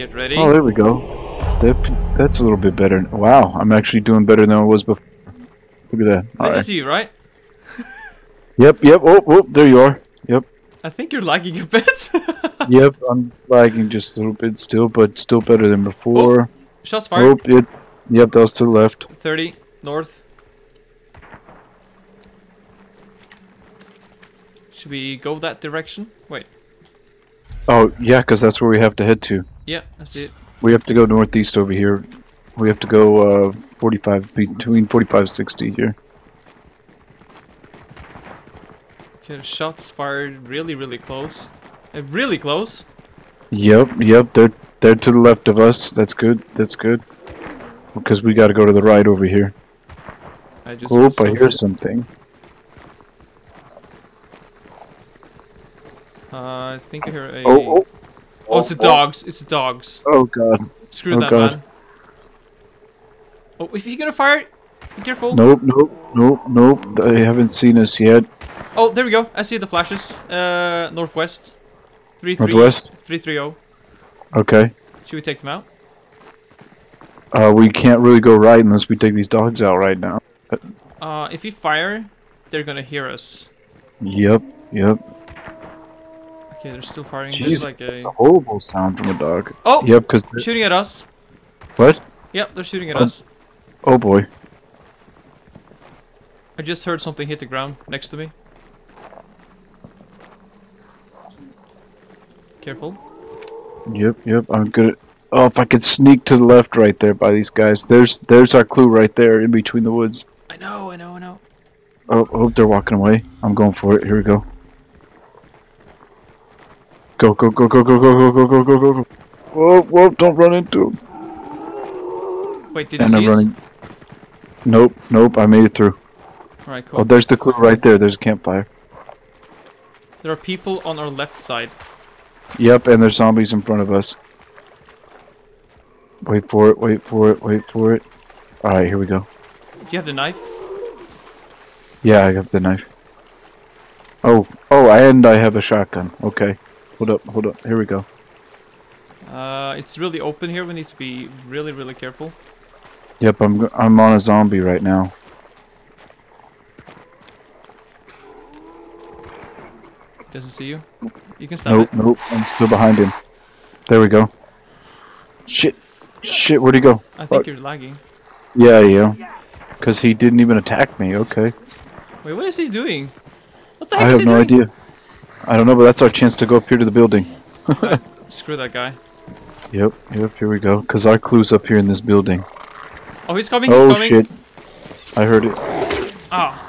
Get ready. Oh, there we go. That, that's a little bit better. Wow, I'm actually doing better than I was before. Look at that. this Alright. is you, right? Yep, yep. Oh, oh, there you are. Yep, I think you're lagging a bit. yep. I'm lagging just a little bit still, but still better than before. Oh, shots fired. Oh, it. Yep, that was to the left. 30 north. Should we go that direction? Wait. Oh, yeah, because that's where we have to head to. Yeah, I see it. We have to go northeast over here. We have to go uh, 45 between 45 and 60 here. Okay, the shots fired really, really close. Uh, really close. Yep, yep. They're they're to the left of us. That's good. That's good. Because we got to go to the right over here. I just Oh, heard I hear something. something. Uh, I think I hear a. Oh, oh, Oh, it's the dogs. It's the dogs. oh, God. Screw Oh, that, God. man. Oh, if you're gonna fire, be careful. Nope, nope, nope, nope. They haven't seen us yet. Oh, there we go. I see the flashes. Uh, northwest. Three three. Northwest? Three three zero. Okay. Should we take them out? Uh, we can't really go right unless we take these dogs out right now. Uh, if we fire, they're gonna hear us. Yep, yep. Okay, they're still firing. Jeez, There's like a. that's a horrible sound from a dog. Oh, Yep, because they're... shooting at us. what? Yep, they're shooting at Oh. us. Oh boy. I just heard something hit the ground next to me. Careful. Yep, yep. I'm good. At, oh, if I could sneak to the left right there by these guys. There's there's our clue right there in between the woods. I know, I know, I know. Oh, oh, they're walking away. I'm going for it. Here we go. Go, go, go, go, go, go, go, go, go, go, go, go. Whoa, whoa, don't run into them. Wait, did you And I'm see us? running. Nope, nope, I made it through. Alright, oh, cool. Oh, there's the clue right there. There's a campfire. There are people on our left side. Yep, and there's zombies in front of us. Wait for it, wait for it, wait for it. Alright, here we go. Do you have the knife? Yeah, I have the knife. Oh, oh, and I have a shotgun. Okay. Hold up, hold up. Here we go. Uh, it's really open here. We need to be really, really careful. Yep, I'm I'm on a zombie right now. Doesn't see you. You can stab Nope, it. nope. I'm still behind him. There we go. Shit. Shit, where'd he go? I think Fuck. you're lagging. Yeah, yeah. Because he didn't even attack me. Okay. Wait, what is he doing? What the I heck is have he no doing? idea. I don't know, but that's our chance to go up here to the building. Screw that guy. Yep, yep, here we go. Because our clue's up here in this building. Oh, he's coming, he's Oh, coming. shit. I heard it. Ah,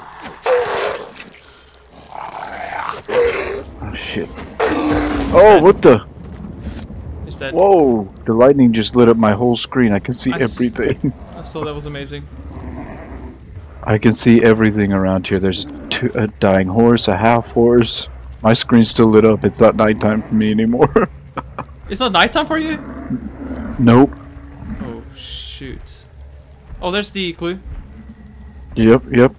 Oh, shit. Oh, what the? he's dead. Whoa! The lightning just lit up my whole screen. I can see I everything. I saw that was amazing. I can see everything around here. There's two, a dying horse, a half horse. My screen's still lit up. It's not nighttime for me anymore. It's not nighttime for you? nope. Oh, shoot. Oh, there's the clue. Yep, yep.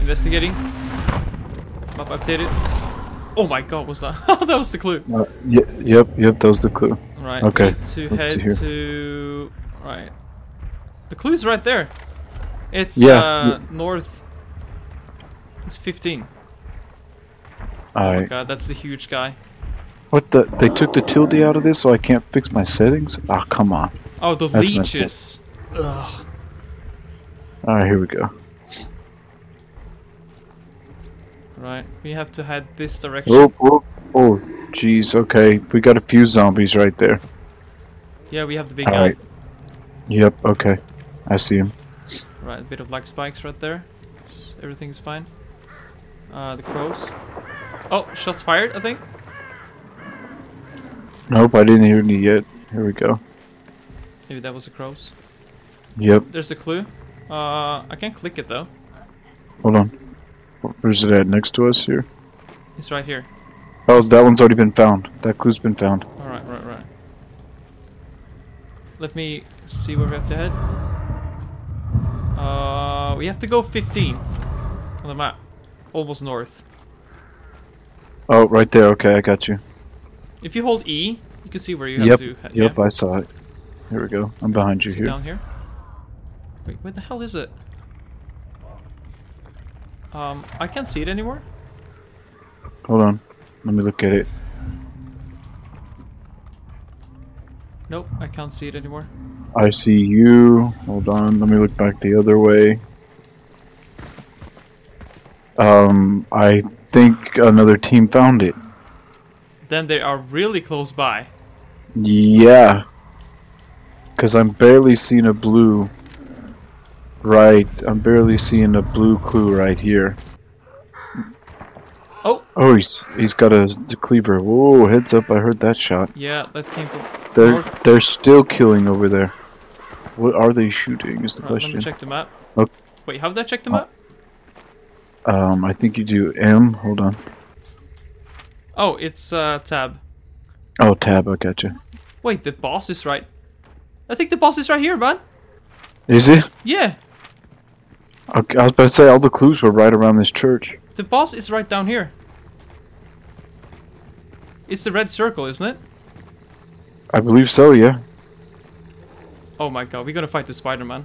Investigating. Map updated. Oh my god, what's that? that was the clue. Uh, yep, yep. That was the clue. Right, Okay, to let's head to... Right. The clue's right there. It's Yeah, uh, north. It's 15. Oh my god, that's the huge guy. What the? They took the tilde out of this, so I can't fix my settings. Ah, come on. Oh, the That's leeches. Ugh. All right, here we go. Right, we have to head this direction. Oh, oh, oh, jeez. Okay, we got a few zombies right there. Yeah, we have the big All guy. right. Yep. Okay, I see him. Right, a bit of black spikes right there. Everything's fine. Uh, the crows. Oh, shots fired, I think. Nope, I didn't hear any yet. Here we go. Maybe that was the crows. Yep. There's the clue. Uh, I can't click it though. Hold on. Where's it at? Next to us here? It's right here. Oh, that one's already been found. That clue's been found. Alright, right, right. Let me see where we have to head. Uh, we have to go 15 on the map. Almost north. Oh, right there. Okay, I got you. If you hold E, you can see where you Yep, have to. head- yep, yeah. I saw it. Here we go. I'm behind you here. down here? Wait, where the hell is it? Um, I can't see it anymore. Hold on. Let me look at it. Nope, I can't see it anymore. I see you. Hold on. Let me look back the other way. Um, I think another team found it. Then they are really close by. Yeah. Cause I'm barely seeing a blue. Right, I'm barely seeing a blue clue right here. Oh, Oh, he's he's got a, a cleaver. Whoa, heads up! I heard that shot. yeah, that came from They're north. they're still killing over there. What are they shooting? Is the Right, let me question. check the map. Ok. Wait, how did I check the Oh. map? Um, I think you do M. Hold on. Oh, it's uh, tab. Oh, tab. I gotcha. Wait, the boss is right. I think the boss is right here, man. Is it? Yeah, Okay, I was about to say all the clues were right around this church. the boss is right down here. It's the red circle, isn't it? I believe so. Yeah. Oh my god, we're gonna fight the Spider-Man.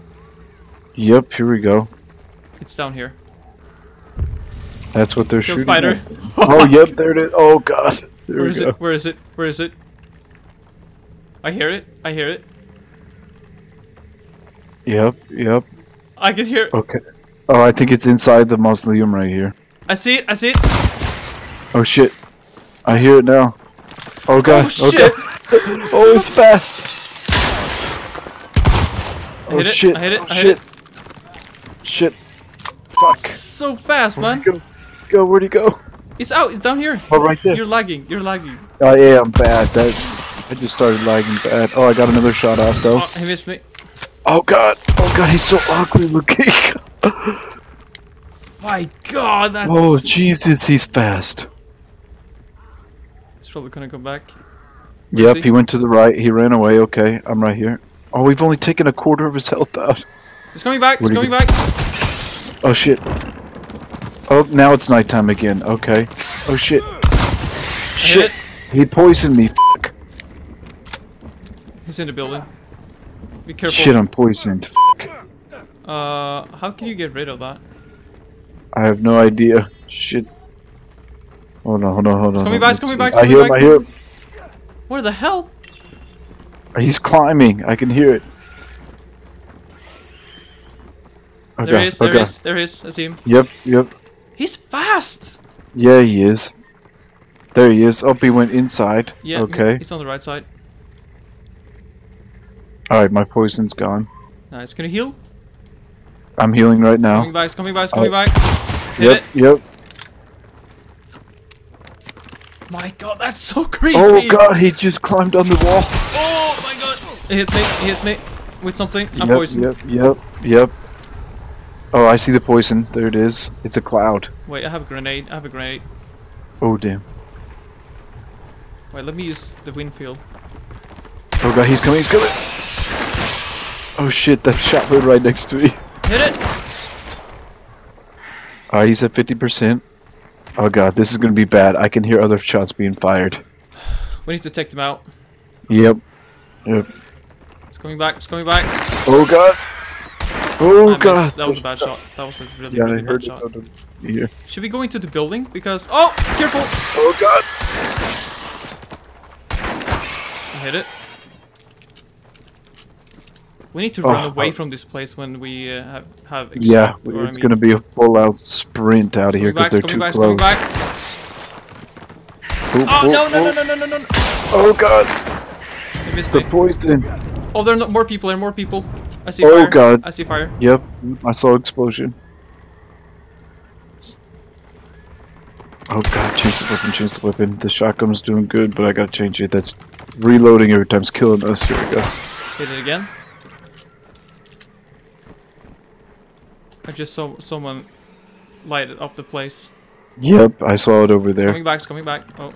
Yep. Here we go. It's down here. That's what they're Kill shooting. spider. at. oh, yep. There it is. Oh God. There Where is go. it? Where is it? Where is it? I hear it. I hear it. Yep. Yep. I can hear. it. Okay. Oh, I think it's inside the mausoleum right here. I see it. I see it. Oh shit. I hear it now. Oh god. Oh, oh shit! oh, it's fast. I hit oh, it. Shit. I hit it. oh, I hit it. Shit. Fuck. So fast, man. Where'd go? Where'd he go? It's out. It's down here. Oh, right there. You're lagging. You're lagging. Oh yeah, I am bad. That I just started lagging bad. Oh, I got another shot off though. Oh, he missed me. Oh god. Oh god, he's so ugly looking. My God, that's. oh Jesus, he's fast. He's probably gonna come back. Where Yep, he? he went to the right. He ran away. Okay, I'm right here. Oh, we've only taken a quarter of his health out. He's coming back. He's Where'd he coming back. Oh shit. Oh, now it's nighttime again. Okay. Oh shit. I hit it. Shit. He poisoned me. Fuck. He's in the building. Be careful. Shit, I'm poisoned. Fuck. Uh, how can you get rid of that? I have no idea. Shit. Hold on, hold on, hold on. It's coming back, it's coming back. I hear him, I hear him. Where the hell? He's climbing. I can hear it. There he is. There okay. he is. There he is. I see him. Yep, yep. He's fast. Yeah, he is. There he is. Oh, he went inside. Yeah. Okay. He's on the right side. Alright, my poison's gone. Nice. Can you heal? I'm healing right He's now. coming back. He's coming back. He's uh, coming Oh. back. Hit Yep, it. yep. My God, that's so creepy. Oh god, he just climbed on the wall. Oh my God. He hit me. He hit me with something. I'm yep, poisoned. Yep, yep, yep. Oh, I see the poison. There it is. It's a cloud. Wait, I have a grenade. I have a grenade. Oh damn. Wait, let me use the wind field. Oh god, he's coming, he's coming. Oh shit, that shot went right next to me. Hit it. Alright, he's at 50%. Oh god, this is gonna be bad. I can hear other shots being fired. We need to take them out. Yep. Yep. It's coming back. It's coming back. Oh god. Oh I missed. god. That was a bad shot. That was a really, Yeah, really I bad shot. here. Should we go into the building? Because oh, careful! Oh god. I hit it. We need to Oh, run away oh. from this place when we uh, have have. Yeah, extract- or, I mean, gonna be a full out sprint out of here because they're too back. close. Coming back. Oh, Oh oh, no no no oh. no no no no! no. Oh god, They missed the me. poison. Oh, there are no, more people. There are more people. I see Oh, fire. God. I see fire. Yep, I saw explosion. Oh god, change the weapon, change the weapon. The shotgun's doing good, but I gotta change it. That's reloading every time's killing us. Here we go. Hit it again. I just saw someone light up the place. Yep, I saw it over there. Coming back. It's coming back. Oh.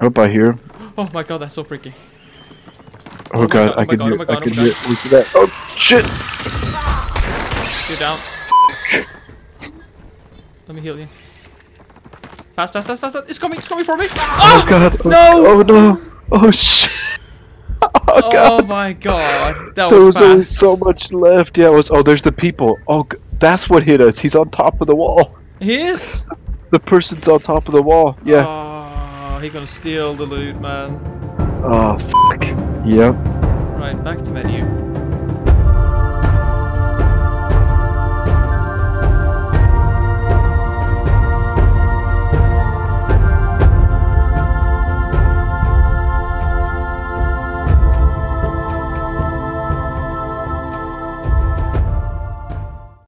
Up I hear. Oh my god, that's so freaky. Oh, oh, my god, God, oh I my can hear. oh my God, I can oh my hear. Look that. Oh shit! You're down. Let me heal you. Fast, fast, fast, fast, fast. It's coming, it's coming for me. Oh Oh! god. Oh, No! Oh no. Oh shit. Oh, oh god. Oh my god. That There was was fast. so much left. Yeah, it was. Oh, there's the people. Oh, that's what hit us. He's on top of the wall. He is? The person's on top of the wall. Yeah. Oh, he gonna steal the loot, man. Oh, fuck. Yep. Right, back to menu.